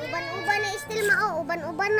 Nagiuban-uban na still mao, uban-uban na.